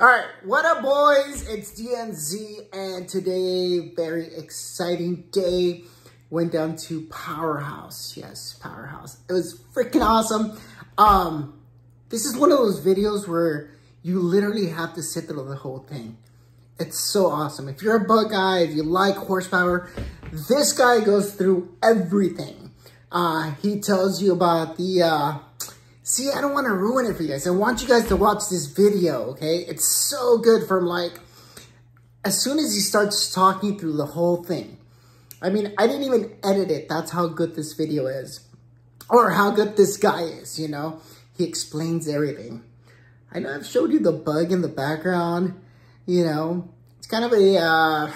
All right, what up, boys? It's DNZ, and today, very exciting day. Went down to Power Haus. Yes, Power Haus. It was freaking awesome. Um, this is one of those videos where you literally have to sit through the whole thing. It's so awesome. If you're a bug guy, if you like horsepower, this guy goes through everything. Uh, he tells you about the, uh, see, I don't want to ruin it for you guys. I want you guys to watch this video, okay? It's so good from like, as soon as he starts talking through the whole thing. I mean, I didn't even edit it. That's how good this video is. Or how good this guy is, you know? He explains everything. I know I've showed you the bug in the background, you know? It's kind of a, uh,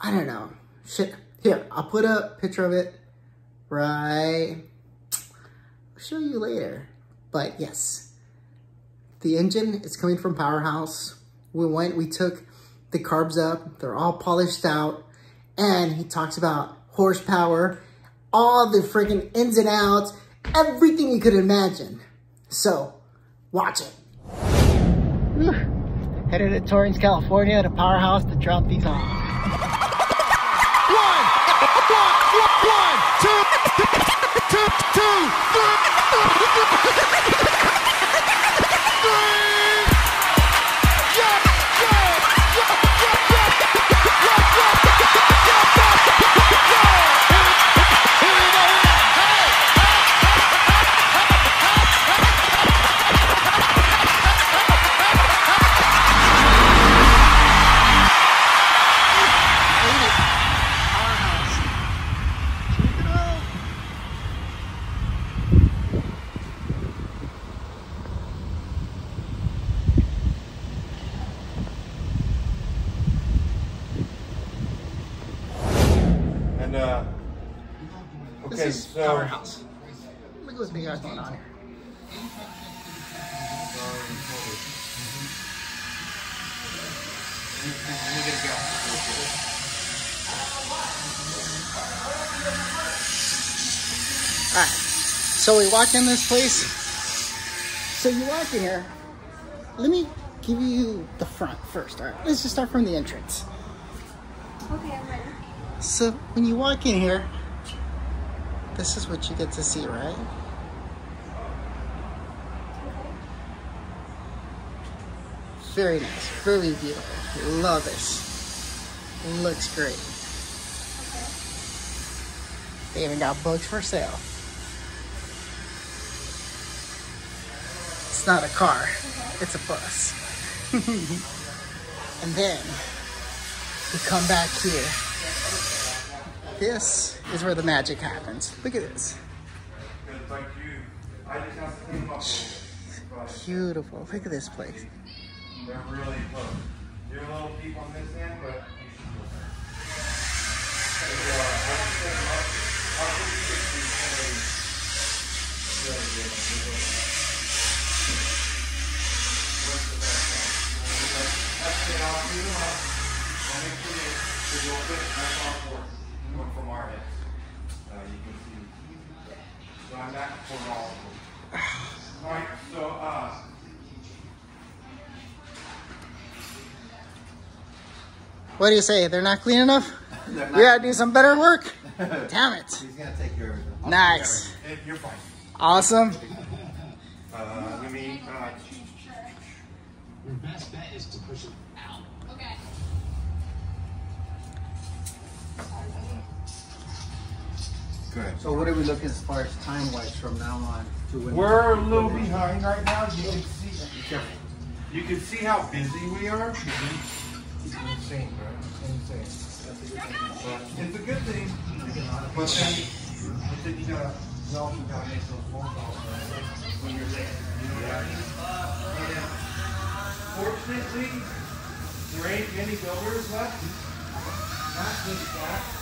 I don't know. Shit. Here, I'll put a picture of it right. Show you later. But yes, the engine is coming from Power Haus. We went, we took the carbs up. They're all polished out. And he talks about horsepower, all the freaking ins and outs, everything you could imagine. So, watch it. Headed to Torrance, California to Power Haus to drop these off. Okay, This is so Power Haus. Look at what's big guys going on here. Alright, so we walk in this place. So you walk in here. Let me give you the front first, alright? Let's just start from the entrance. Okay, I'm ready. So when you walk in here, this is what you get to see, right? Very nice, very beautiful. Love this. Looks great. They even got books for sale. It's not a car, it's a bus. and then we come back here. This is where the magic happens. Look at this. Beautiful. Look at this place. They're really close. You're a little deep on this end, but you should go there. So, I would say up, up to 60 is really good. What's the best one? That's the out to the left. I'll make sure you, so you'll fit, that's all four, one from our head. Uh, you can see. So I'm back for all of them. Alright, so, uh, What do you say? They're not clean enough? We gotta do some better work? Damn it. He's gonna take care of it. Nice. it, you're fine. Awesome. Uh, let me, uh, Your best bet is to push it out. Okay. Good. So what are we looking as far as time wise from now on to when? We're a little behind right now. You can see, careful. you can see how busy we are. It's insane, bro. Insane. But it's a good thing. But then, but then you gotta, you also gotta make those phone calls right? when you're there. You know what I mean? And uh, fortunately, there ain't many builders left. Not just that,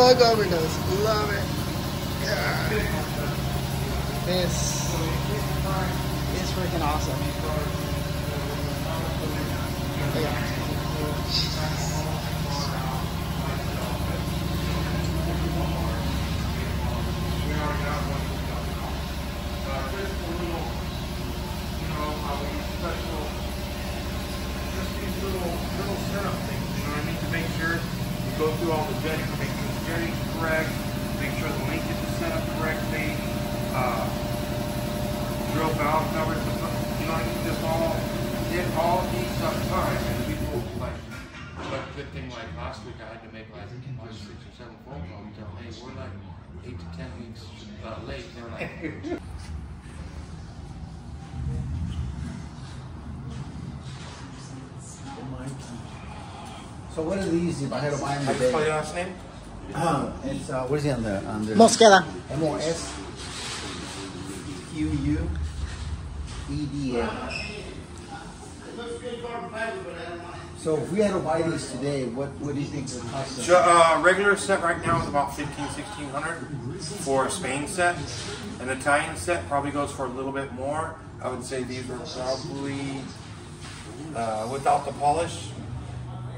Bug overdose. Love it. God. This is freaking awesome. Yeah. you know, how we use special, just these little, little setup things, you know what I mean? To make sure you go through all the jetting, to make sure the jetting is correct, make sure the linkage is set up correctly, uh, drill valve covers, you know what I mean? Just all, it all needs some time, and people like, But good thing, like last week, I had to make like five, six or seven phone calls, hey, we're like eight to ten weeks uh, late. They were like, So what are these if I had to buy them how do you spell your today? last name? Um, it's uh, what is it on the on the Mosqueda. M O S Q U E D A. So if we had to buy these today, what what do you think would cost? Ju- Uh, regular set right now is about 15, 1600 for a Spain set. An Italian set probably goes for a little bit more. I would say these are probably, uh, without the polish,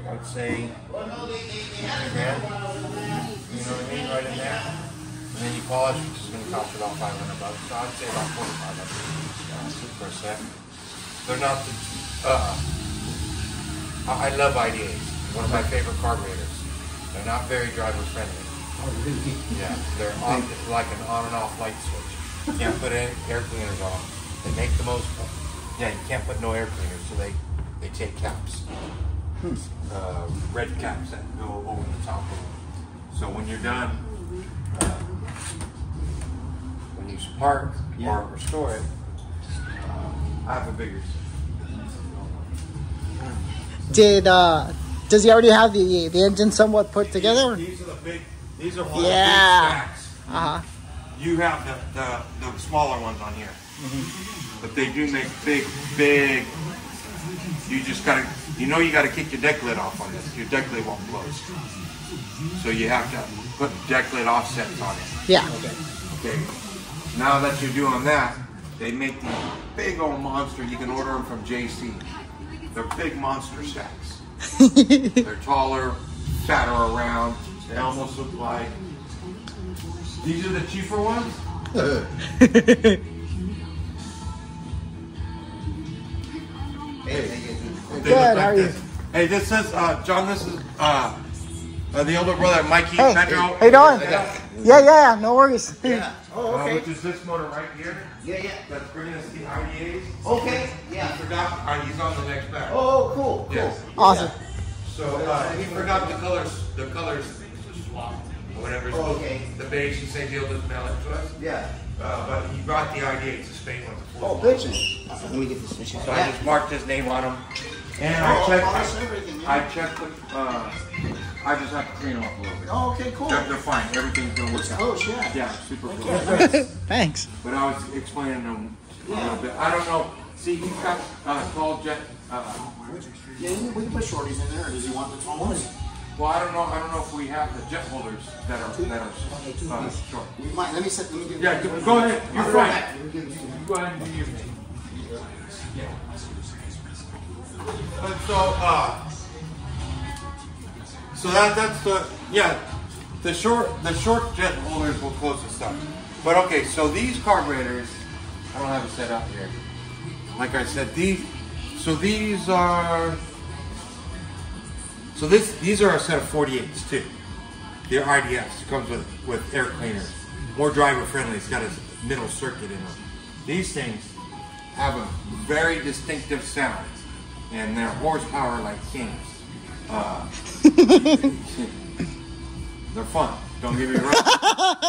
I would say 50 grand. You know what I mean? Right in there. And then you polish, which is going to cost you about 500 bucks. So I'd say about 4500 for a set. They're not the, uh, I I love IDAs. One of my favorite carburetors. They're not very driver friendly. Yeah, they're on, like an on and off light switch. You Can't put any air cleaners on. They make the most. Yeah, you can't put no air cleaners, so they they take caps, uh, red caps that go over the top of them. So when you're done, uh, when you park or restore it, uh, I have a bigger. Did uh does he already have the the engine somewhat put together? These are the big. These are one Yeah. of the big stacks. Uh huh. You have the, the, the smaller ones on here. But they do make big, big. You just gotta, you know, you gotta kick your deck lid off on this. Your deck lid won't close. So you have to put deck lid offsets on it. Yeah. Okay. Now that you're doing that, they make these big old monster. You can order them from JC. They're big monster stacks. They're taller, fatter around. They almost look like. These are the cheaper ones. They Good, how are you? Hey, this is uh, John. This is uh, uh, the older brother, Mikey Hey, Pedro. how you doing? Yeah. Yeah, yeah, no worries. Yeah. Oh, Uh, okay. which is this motor right here. Yeah, yeah. That's bringing us the IDAs. Okay. yeah. He Yeah. forgot. Uh, he's on the next back. Oh, cool. Cool. Yes. Awesome. So uh, he forgot the colors. The colors swap. Whatever. Oh, okay. The beige. He said he'll just mail it to us. Yeah. Uh, but he brought the IDAs. The Spain ones. the full Oh, ones. good. Uh, let me get this fish out. So I just marked his name on them. And I Oh, checked. polish everything, yeah. I checked the. I just have to clean them up a little bit. Oh, okay, cool. They're, they're fine. Everything's gonna work out. Oh, shit. Yeah, super cool. Thanks. But I was explaining them a little bit. I don't know. See, he's got uh, tall jet. Uh, Yeah, we can put shorties in there, does he want the tall ones? well, I don't know. I don't know if we have the jet holders that are that are uh, short. We might, let me set, let me give Yeah, go, go ahead. You're I'll fine. back. Let me give you- Go ahead and do your thing. Yeah. But so, uh, so that that's the yeah, the short the short jet holders will close this up. But okay, so these carburetors, I don't have it set up here. Like I said, these so these are so this these are a set of 48s too. They're IDFs. It comes with with air cleaner, more driver friendly. It's got a middle circuit in them. These things have a very distinctive sound, and they're horsepower like kings. Uh, they're fun. Don't get me wrong.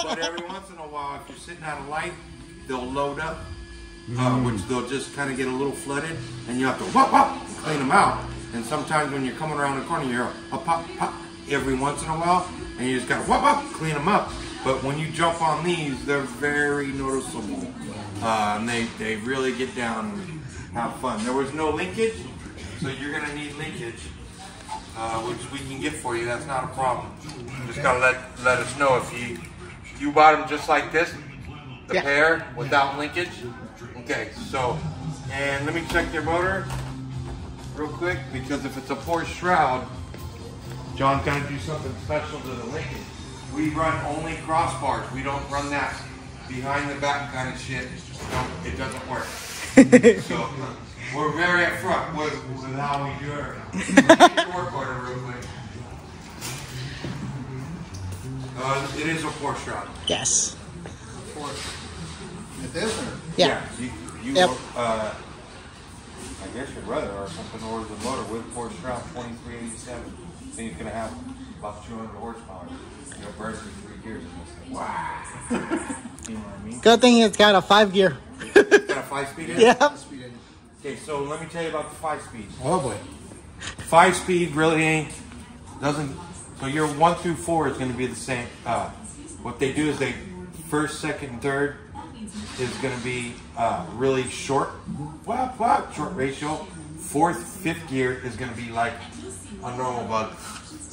but every once in a while, if you're sitting at a light, they'll load up, uh, which they'll just kind of get a little flooded, and you have to whop whop clean them out. And sometimes when you're coming around the corner, you hear a pop pop every once in a while, and you just gotta whop whop clean them up. But when you jump on these, they're very noticeable, uh, and they they really get down and have fun. There was no linkage, so you're gonna need linkage. Uh, which we can get for you. That's not a problem. Just gotta let let us know if you if you bought them just like this, the Yeah. pair without linkage. Okay, so and let me check your motor real quick because if it's a poor shroud, John's gotta do something special to the linkage. We run only crossbars. We don't run that behind the back kind of shit. It doesn't work. so we're very upfront with, with how we do it. Let me get your work order real quick. Uh, it is a Porsche shroud. Yes. It isn't. Yeah. You, you Yep. uh, I guess your brother or something orders a motor with Porsche shroud 2387. Then he's gonna have about 200 horsepower. You'll burn through three gears in this thing. Wow. you know what I mean? Good thing it's got a five gear. Got a five speed in? Yeah. Okay, so let me tell you about the five speed. Oh boy. Five speed really ain't doesn't. So your one through four is going to be the same. Uh, what they do is they first, second, and third is going to be uh, really short, short ratio. Fourth, fifth gear is going to be like a normal bug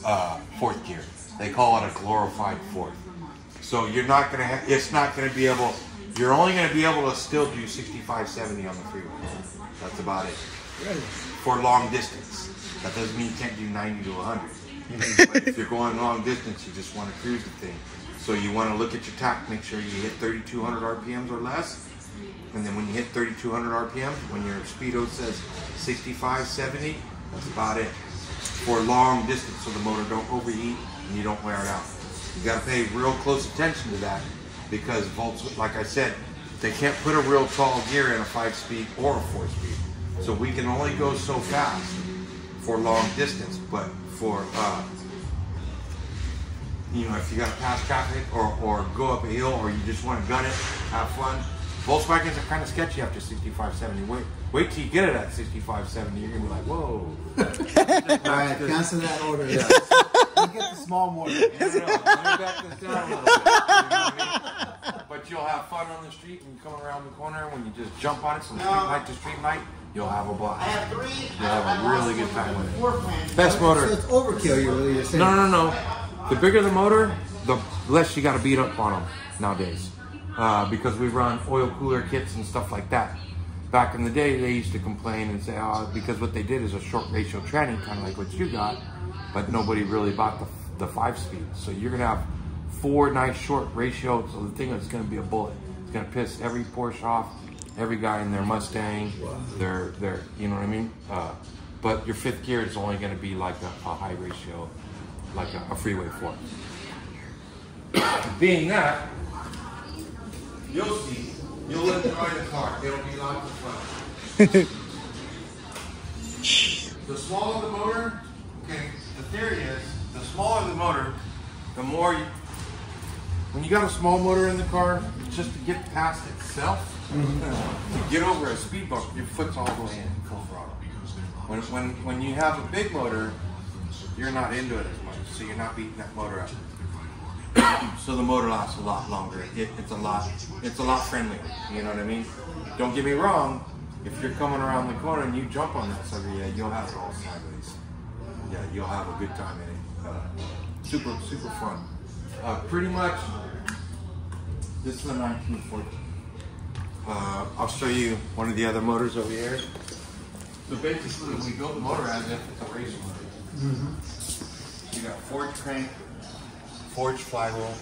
uh, fourth gear. They call it a glorified fourth. So you're not going to have. It's not going to be able. You're only going to be able to still do 65, 70 on the freeway. That's about it for long distance. That doesn't mean you can't do 90 to 100. but if you're going long distance, you just want to cruise the thing. So you want to look at your tach, make sure you hit 3,200 RPMs or less. And then when you hit 3,200 RPM, when your speedo says 65, 70, that's about it. For long distance, so the motor don't overheat and you don't wear it out. You got to pay real close attention to that because volts, like I said, they can't put a real tall gear in a five speed or a four speed. So we can only go so fast for long distance, but for uh, you know, if you got to pass traffic or, or go up a hill or you just want to gun it, have fun. Volkswagens are kind of sketchy after 65, 70. Wait, wait till you get it at 65, 70. You're gonna be like, whoa. All right, cancel that order. You get the small motor. No, no, no, let me back this down a little bit. You know what I mean? But you'll have fun on the street when you come around the corner. When you just jump on it from street light to street light, you'll have a blast. have three. You'll have a really good time with it. Four plans. Best So motor. it's overkill, you're really saying. No, no, no, no. The bigger the motor, the less you got to beat up on them nowadays. Uh, because we run oil cooler kits and stuff like that. Back in the day, they used to complain and say, oh, because what they did is a short ratio tranny, kind of like what you got, but nobody really bought the, the five speed. So you're going to have four nice short ratios. So the thing is going to be a bullet. It's going to piss every Porsche off, every guy in their Mustang, their, their, you know what I mean? Uh, but your fifth gear is only going to be like a, a high ratio like a, a freeway four. Being that, you'll see, you'll enjoy the car. It'll be lots of fun. the smaller the motor, okay, the theory is, the smaller the motor, the more you, when you got a small motor in the car, just to get past itself, to get over a speed bump, your foot's all the way in full throttle. When, when, when you have a big motor, you're not into it as much, so you're not beating that motor up. so the motor lasts a lot longer. It, it's a lot, it's a lot friendlier. You know what I mean? Don't get me wrong. If you're coming around the corner and you jump on that sucker, yeah, you'll have it all sideways. Yeah, you'll have a good time in it. Uh, super, super fun. Uh, pretty much, this is a 1914. Uh, I'll show you one of the other motors over here. So basically, we built the motor as if it's a race motor. You got forged crank, forged flywheel,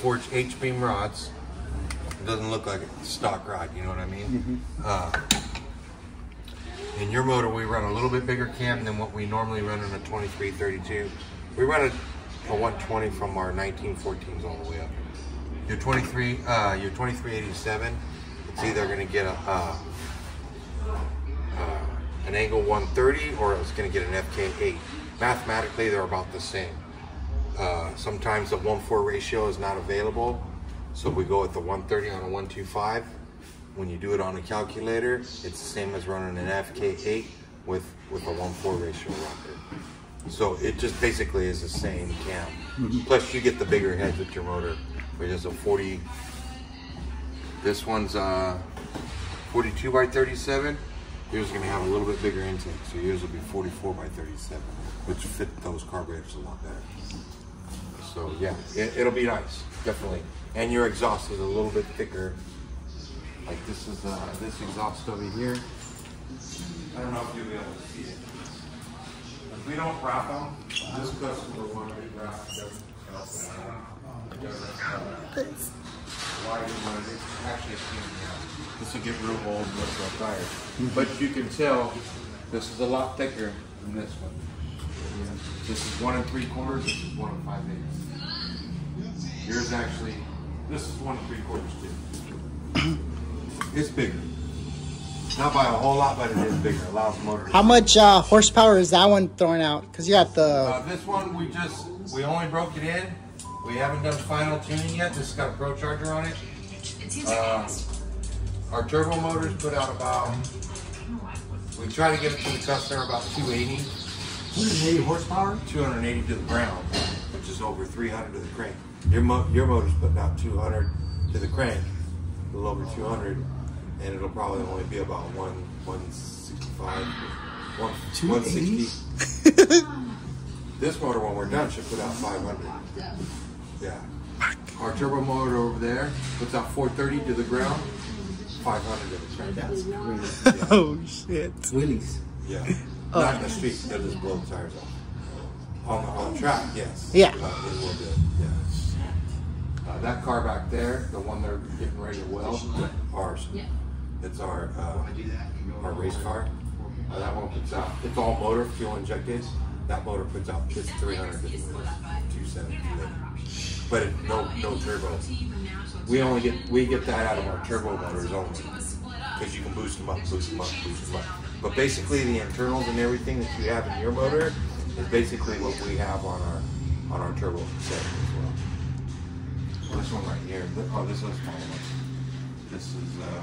forged H-beam rods. It doesn't look like a stock rod, you know what I mean? Uh, in your motor, we run a little bit bigger cam than what we normally run in a 2332. We run a, a 120 from our 1914s all the way up. Your 23, uh, your 2387, it's either going to get a, uh, uh, an Engle 130 or it's going to get an FK8. Mathematically, they're about the same. Uh, sometimes the 1-4 ratio is not available, so we go with the 130 on a 125. When you do it on a calculator, it's the same as running an FK8 with, with a 1-4 ratio rocker. So it just basically is the same cam. Plus you get the bigger heads with your motor, which is a 40, this one's uh, 42 by 37, Yours is gonna have a little bit bigger intake, so yours will be 44 by 37, which fit those carburetors a lot better. So yeah, it, it'll be nice, definitely. And your exhaust is a little bit thicker. Like this is uh, this exhaust over here. I don't know if you'll be able to see it. We don't wrap them, this customer wanted it wrapped. doesn't, uh, why do you want it? This will get real old, real, real tired. But you can tell this is a lot thicker than this one. This is one and three quarters. This is one and five eighths. Yours actually, this is one and three quarters too. It's bigger. Not by a whole lot, but it is bigger. Allows the motor. How much uh, horsepower is that one throwing out? Because you got the. Uh, this one we just we only broke it in. We haven't done final tuning yet. This has got a ProCharger on it. Uh, our turbo motors put out about. We try to get it to the customer about 280, 180 horsepower? 280 to the ground, which is over 300 to the crank. Your mo- your motor's putting out 200 to the crank, a little over 200, and it'll probably only be about one 165, one 160. This motor, when we're done, should put out 500. Yeah. Our turbo motor over there puts out 430 to the ground, 500 to the ground. That's crazy. Yeah. Oh shit! Willies. yeah. Not in the street, they'll just blow the tires off. On the, on track, yes. Yeah. Uh, it will do, yeah. Uh, that car back there, the one they're getting ready to weld, ours. It's our, uh, our race car. Uh, that one puts out, it's all motor, fuel injected. That motor puts out, 300 270 But it, no, no turbo. We only get, we get that out of our turbo motors only. Because you can boost them up, boost them up, boost them up. But basically the internals and everything that you have in your motor is basically what we have on our, on our turbo set as well. This one right here, oh, this is a small one. This is, uh,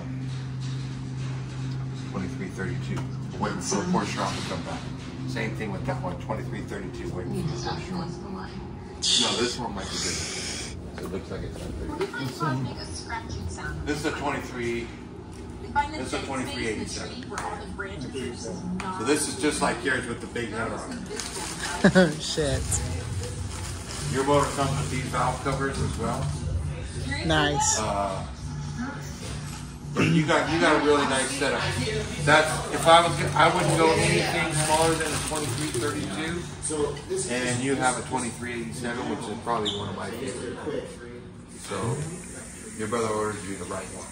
twenty-three thirty-two, waiting for the Porsche shop to come back. Same thing with that one, twenty-three thirty-two, waiting for the Porsche shop. No, this one might be good. It looks like it's not very This is a twenty-three, this is a twenty-three eighty-seven. So this is just like yours with the big header on it. Oh shit! Your motor comes with these valve covers as well. Nice. Uh, you got you got a really nice setup. That's if I was I wouldn't go anything smaller than a 2332. And you have a 2387, which is probably one of my favorites. So your brother ordered you the right one.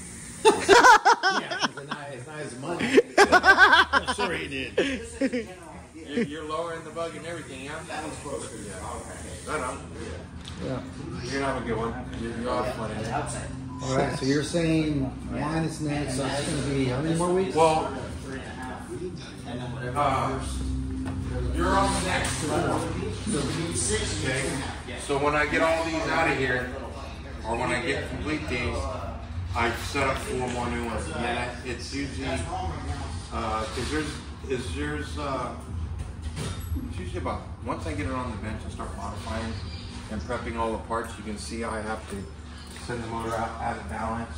Yeah, it's not, it's not his money. I'm sure he did. You're, you're lowering the bug and everything, yeah? That was supposed to. Yeah. Okay. No, no. Yeah. You're gonna have a good one. You're, you're off money. All right, so you're saying mine is next, so it's gonna be how many more weeks? Well, uh, you're on the next Okay, so when I get all these out of here, or when I get complete these, I set up four more new ones. And it's usually, uh, cause yours, is yours, uh, it's usually about, once I get it on the bench and start modifying and prepping all the parts, you can see I have to send the motor out, add a balance.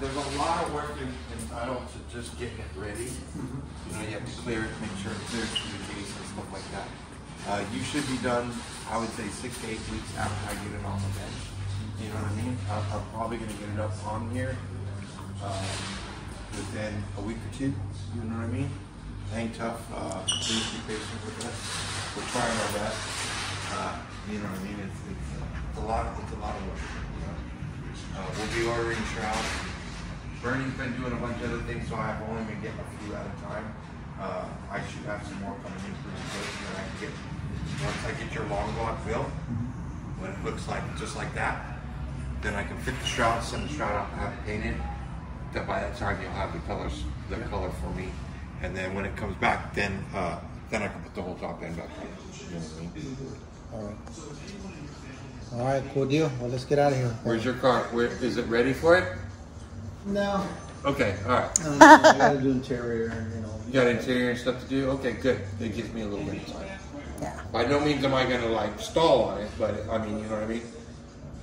There's a lot of work in, entitled to just getting it ready. You know, you have to clear it, make sure it clears through the case and stuff like that. Uh, you should be done, I would say, six to eight weeks after I get it on the bench. You know what I mean? I'm, I'm probably gonna get it up on here, uh, within a week or two. You know what I mean? Hang tough, uh, please be patient with us. We're trying our best. Uh, you know what I mean? It's, it's, it's a lot, it's a lot of work? Uh, we'll be ordering shrouds. Bernie's been doing a bunch of other things, so I've only been getting a few at a time. Uh, I should have some more coming in pretty quick, and then I can get, once I get your long block built, when it looks like, just like that, then I can fit the shroud, send the shroud out, have it painted. That by that time you'll have the colors, the color for me. And then when it comes back, then, uh, then I can put the whole top end back on. You know what I mean? All right. All right, cool deal. Well, let's get out of here. Where's your car? Where, is it ready for it? No. Okay, all right. Um, I gotta do interior and, you know. You got interior and stuff to do? Okay, good. It gives me a little bit of time. Yeah. By no means am I gonna like stall on it, but I mean, you know what I mean?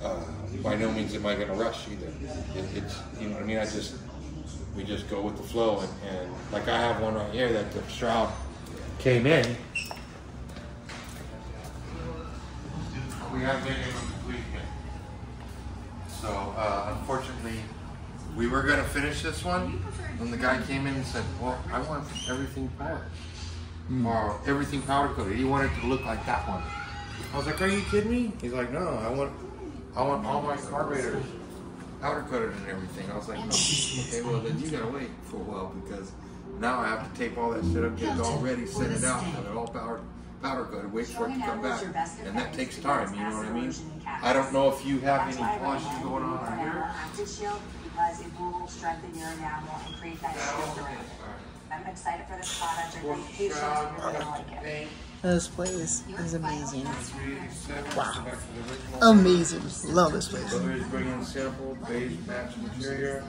Uh, by no means am I gonna rush either. It, it's, you know what I mean? I just, we just go with the flow. And, and like I have one right here that the shroud came in. We haven't been able to complete yet. So uh, unfortunately, we were gonna finish this one, and the guy came in and said, "Well, I want everything powder, or everything powder coated." He wanted it to look like that one. I was like, "Are you kidding me?" He's like, "No, I want, I want all my carburetors powder coated and everything." I was like, "Okay, well then you gotta wait for a while because now I have to tape all that shit up, get it all ready, send it out, have it all powder powder coated, wait for it to come back, and that takes time. You know what I mean? I don't know if you have any polishing going on on here. Because it will strengthen your enamel and create that shield around it. I'm excited for this product. I think patients are gonna like it. This place is amazing. Wow. back to the original. Amazing. Love this place. So here's bringing sample, beige match interior,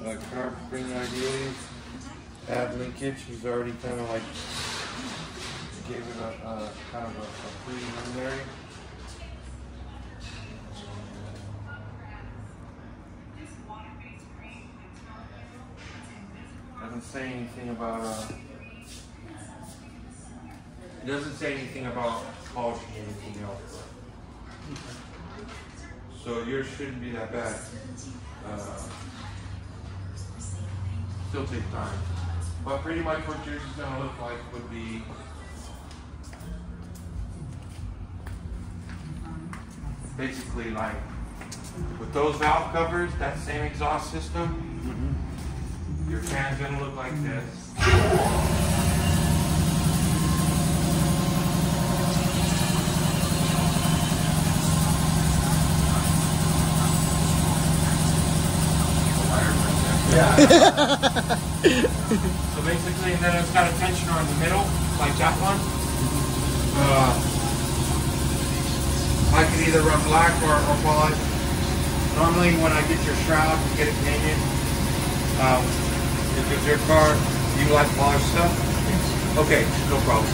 uh, carb spring ideally, add linkage, he's already kind of like, gave it a, uh, kind of a, a preliminary. Doesn't say anything about, uh, it doesn't say anything about polishing anything else. So yours shouldn't be that bad. Uh, still take time. But pretty much what yours is gonna look like would be basically like with those valve covers, that same exhaust system, your fan's gonna look like this. So basically, and then it's got a tensioner in the middle, like that one. Uh, I can either run black or, or polish. Normally, when I get your shroud, you get it painted. Um, if it's your car, do you like polished stuff? Okay, no problem.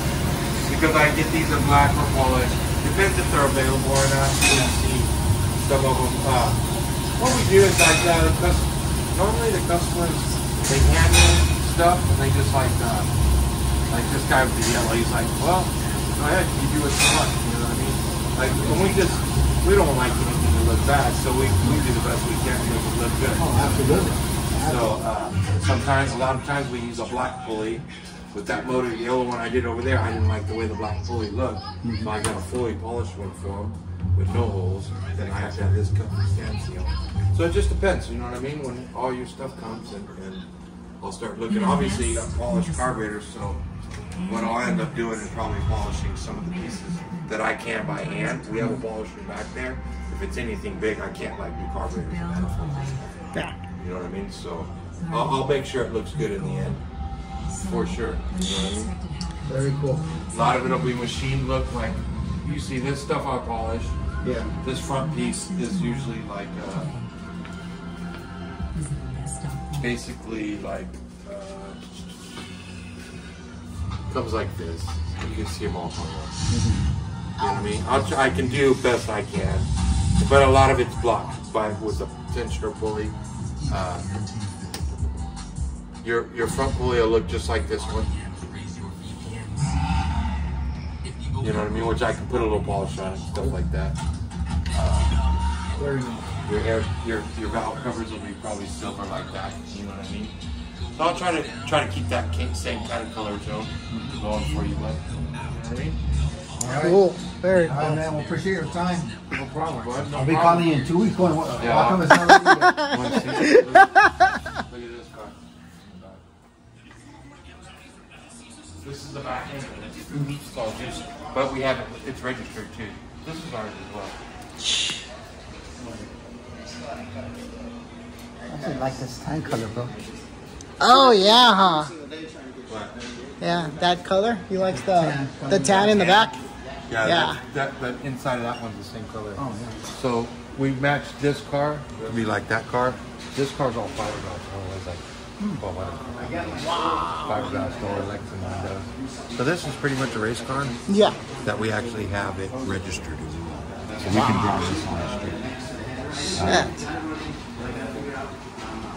Because I get these in black or polished. Depends if they're available or not. You see some of them. Uh, what we do is like, uh, the cus- normally the customers, they hand me stuff and they just like, uh, like this guy with the yellow, he's like, well, go ahead, you do what you want, you know what I mean? Like, when we just, we don't like anything to look bad, so we, we do the best we can to make it look good. Oh, absolutely. So uh, sometimes, a lot of times we use a black pulley. With that motor, the yellow one I did over there, I didn't like the way the black pulley looked. So I got a fully polished one for him with no holes. Then I have to have this company stamp seal. So it just depends, you know what I mean? When all your stuff comes and, and I'll start looking. Obviously, you got polished carburetors, so what I'll end up doing is probably polishing some of the pieces that I can by hand. We have a polisher back there. If it's anything big, I can't like do carburetors. Yeah. You know what I mean? So I'll, I'll make sure it looks good in the end. For sure. You know what I mean? Very cool. A lot of it'll be machine look like you see this stuff I polish. Yeah. This front piece is usually like uh, basically like comes like this. You can see them all coming up. You know what I mean? I'll try, I can do best I can, but a lot of it's blocked by with a tensioner pulley. Uh, your your front pulley will look just like this one. You know what I mean? Which I can put a little polish on it, stuff like that. Nice. Your air, your your valve covers will be probably silver like that. You know what I mean? So I'll try to try to keep that same kind of color tone going for you, bud. You know what I mean? All right. Cool. Very All right, cool. man. Well, appreciate your time. No problem, bud. No I'll be calling you in two weeks. Going, what, Yeah. how come it's not ready yet? Wanna see it? Look, look at this car. This is the back end of it. So just, but we have it, it's registered too. This is ours as well. I actually like this tan color, bro. Oh yeah, huh? Yeah, that color. He likes the the tan in the back. yeah, Yeah. That, that, that inside of that one's the same color. Oh, yeah. So we matched this car to be like that car. This car's all fiberglass. Oh, it's like, hmm, well, what is it? Fiberglass door, Lex and windows. So this is pretty much a race car Yeah. that we actually have it registered as well. So we can drive this on the street. Yeah.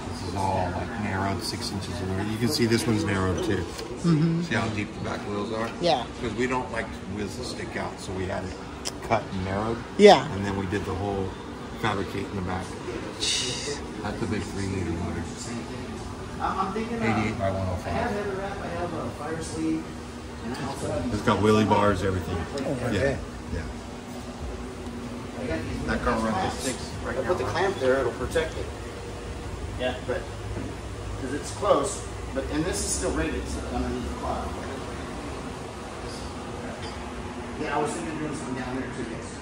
This is all like narrow narrowed six inches in there. You can see this one's narrowed too. Mm-hmm. See how deep the back wheels are? Yeah. Because we don't like wheels to stick out, so we had it cut and narrowed. Yeah. And then we did the whole fabricate in the back. That's a big three liter motor. I'm thinking 88 by 105. header wrap, I have a fire sleeve. It's got wheelie bars, everything. Oh, Yeah. Yeah. That car runs at six right I put the clamp there, it'll protect it. Yeah, but, because it's close, but, and this is still rated, so underneath the cloud. Yeah, I was thinking of doing something down there too, yes.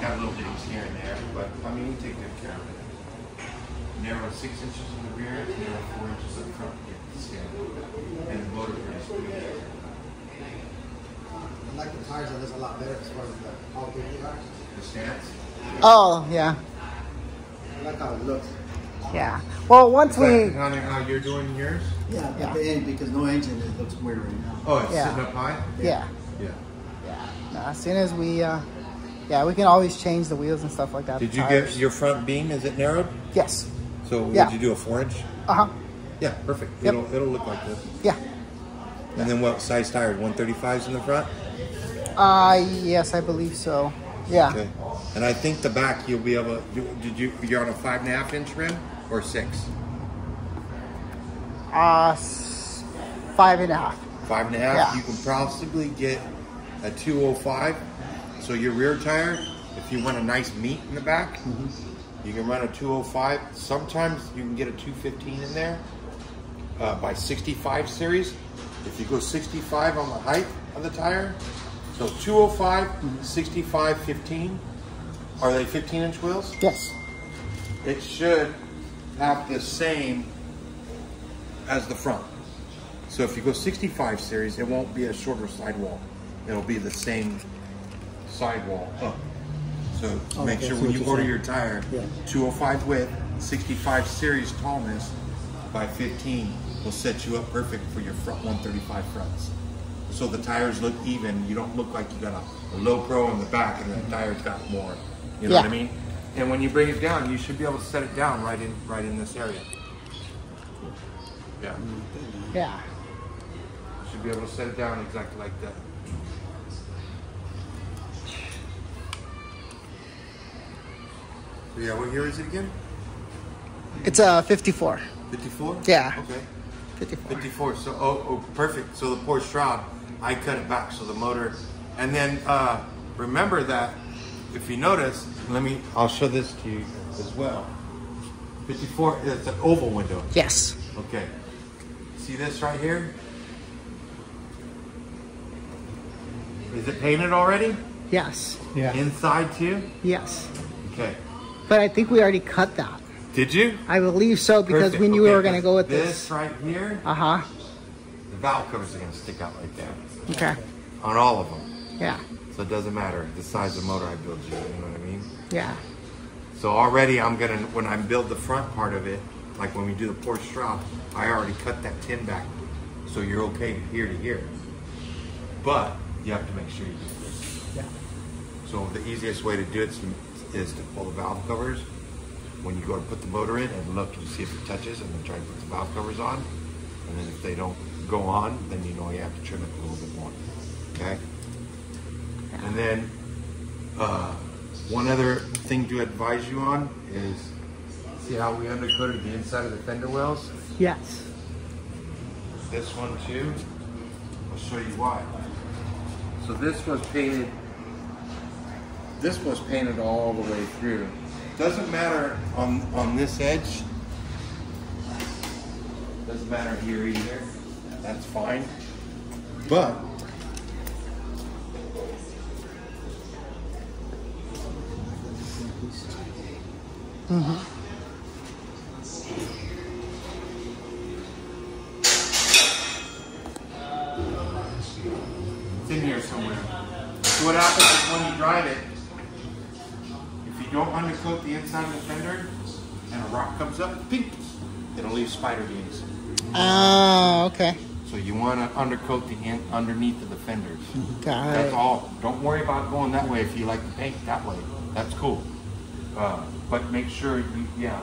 Got a little digs here and there, but I mean, you take good care of it. Narrow six inches in the rear, narrow four inches up front. Get the stand. And the motor pretty smooth. I like the tires on this a lot better as far as the all three tires. The stance. Oh, yeah, I like how it looks. Yeah. Well, once we, kind of how you're doing yours? Yeah, Yeah. the end because no engine, it looks weird right now. Oh, it's Yeah. sitting up high? yeah, Yeah. yeah. No, as soon as we, uh, yeah, we can always change the wheels and stuff like that. Did you tires. get your front beam? Is it narrowed? Yes. So Yeah. would you do a four inch? Uh huh. Yeah, perfect. Yep. It'll it'll look like this. Yeah. And then what size tire? 135s in the front? Uh, yes, I believe so. Yeah. Okay. And I think the back you'll be able. You, did you? You're on a five and a half inch rim or six? Uh, five and a half. Five and a half. Yeah. You can possibly get a 205. So your rear tire, if you want a nice meat in the back, you can run a 205. Sometimes you can get a 215 in there uh, by 65 series. If you go 65 on the height of the tire, so 205, 65, 15. Are they 15 inch wheels? Yes. it should have the same as the front. So if you go 65 series, it won't be a shorter sidewall. It'll be the same sidewall up. So make okay, sure when you order saying. your tire, Yeah. 205 width, 65 series tallness by 15 will set you up perfect for your front 135 fronts. So the tires look even. You don't look like you got a, a low pro in the back and the tires got more. You know what I mean? And when you bring it down, you should be able to set it down right in right in this area. Yeah. Yeah. You should be able to set it down exactly like that. So yeah, what year is it again? It's a 54. 54? Yeah. Okay. 54. 54. So, oh, oh, perfect. So the Porsche shroud, I cut it back. So the motor, and then uh, remember that if you notice, let me, I'll show this to you as well. 54, it's an oval window. Yes. Okay. See this right here? Is it painted already? Yes. Yeah. Inside too? Yes. Okay. But I think we already cut that. Did you? I believe so because Perfect. we knew we Okay, were going to go with this. this. right here, Uh huh. The valve covers are going to stick out like that. Okay. On all of them. Yeah. So it doesn't matter the size of motor I build you, you know what I mean? Yeah. So already I'm gonna, when I build the front part of it, like when we do the Porsche strap, I already cut that tin back. So you're okay here to here. But you have to make sure you do this. Yeah. So the easiest way to do it is to, pull the valve covers. When you go to put the motor in and look and see if it touches and then try to put the valve covers on. And then if they don't go on, then you know you have to trim it a little bit more. Okay? And then uh, one other thing to advise you on is see how we undercoated the inside of the fender wells? Yes. This one too. I'll show you why. So this was painted. This was painted all the way through. Doesn't matter on on this edge. Doesn't matter here either. That's fine. But It's in here somewhere. So what happens is when you drive it, if you don't undercoat the inside of the fender and a rock comes up, pink, it'll leave spider beams. Oh, ah, okay. So you want to undercoat the in, underneath of the fenders. Got That's it. all. Don't worry about going that way if you like to paint that way. That's cool. Uh, but make sure you, yeah.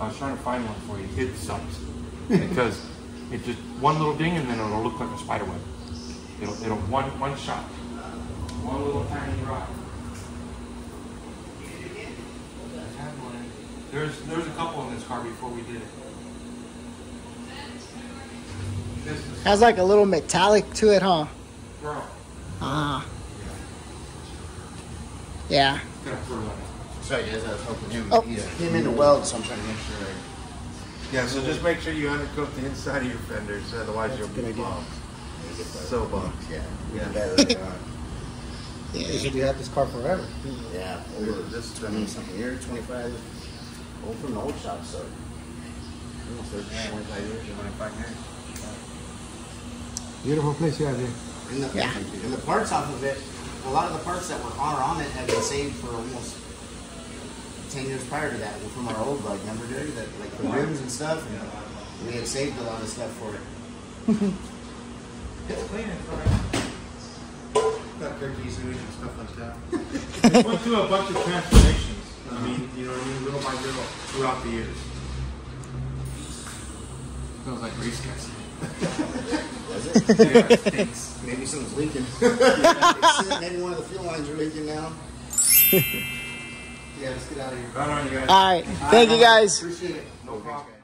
I was trying to find one for you. It sucks because it just one little ding and then it'll look like a spider web. It'll it'll one one shot, one little tiny rock. I had one. There's there's a couple in this car before we did it. Has like a little metallic to it, huh? bro. Ah. Yeah. Gonna throw. Sorry guys, I was helping him. Oh. He uh, came in to weld, so I'm trying to make sure I Yeah, so just make sure you undercoat the inside of your fenders, otherwise you'll be bummed. So bummed. Yeah, we did that. You should have this car forever. Yeah, over this has been something year, 25, old from the old shop, so 25 years, 25 years. Beautiful place you have here. And the, Yeah. and the parts off of it, a lot of the parts that were are on it have been saved for almost 10 years prior to that from our old bug. Remember, Jerry? That, like the rims and stuff? And we had saved a lot of stuff for it. It's clean and fine. Got turkey sewage and stuff like that. It went through a bunch of transformations. I mean, you know what I mean, little by little throughout the years. Smells like grease gas. Does? Yeah, it. Maybe something's leaking. Fix it. Maybe one of the fuel lines are leaking now. yeah, let's get out of here. Right on, you guys. All right. Thank you guys. Appreciate it. No problem.